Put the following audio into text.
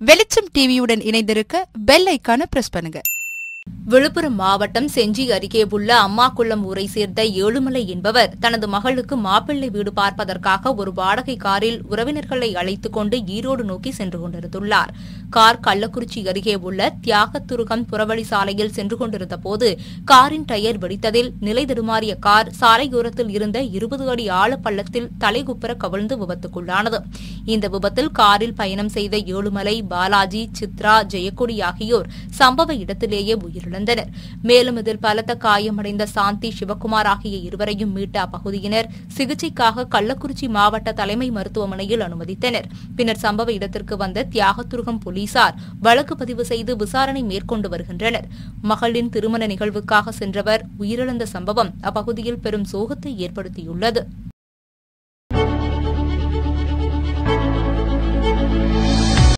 வெளிச்சம் டிவியுடன் இணைந்திருக்க பெல் ஐக்கான பிரஸ் பண்ணுங்க. விழுப்புரம் மாவட்டம் செஞ்சி அருகே உள்ள அம்மாக்குளம் ஊரை சேர்ந்த ஏழுமலை என்பவர் தனது மகளுக்கு மாப்பிள்ளை வீடு பார்ப்பதற்காக ஒரு வாடகை காரில் உறவினர்களை அழைத்துக் கொண்டு ஈரோடு நோக்கி சென்று கொண்டிருந்துள்ளார். கார் கள்ளக்குறிச்சி அருகே உள்ள தியாகத்துருகம் புறவழி சாலையில் சென்று கொண்டிருந்த போது காரின் டயர் வெடித்ததில் நிலை தடுமாறிய கார் சாலையோரத்தில் இருந்த இருபது அடி ஆழ பள்ளத்தில் தலைகுப்புற கவிழ்ந்து விபத்துக்குள்ளானது. இந்த விபத்தில் காரில் பயணம் செய்த ஏழுமலை பாலாஜி சித்ரா ஜெயக்கொடி ஆகியோர் சம்பவ இடத்திலேயே உயிரிழந்தனர். மேலும் இதில் பலத்த காயமடைந்த சாந்தி சிவக்குமார் ஆகிய இருவரையும் மீட்ட அப்பகுதியினர் சிகிச்சைக்காக கள்ளக்குறிச்சி மாவட்ட தலைமை மருத்துவமனையில் அனுமதித்தனர். பின்னர் சம்பவ இடத்திற்கு வந்த தியாகத்துருகம் போலீசார் வழக்கு பதிவு செய்து விசாரணை மேற்கொண்டு வருகின்றனர். மகளின் திருமண நிகழ்வுக்காக சென்றவர் உயிரிழந்த சம்பவம் அப்பகுதியில் பெரும் சோகத்தை ஏற்படுத்தியுள்ளது.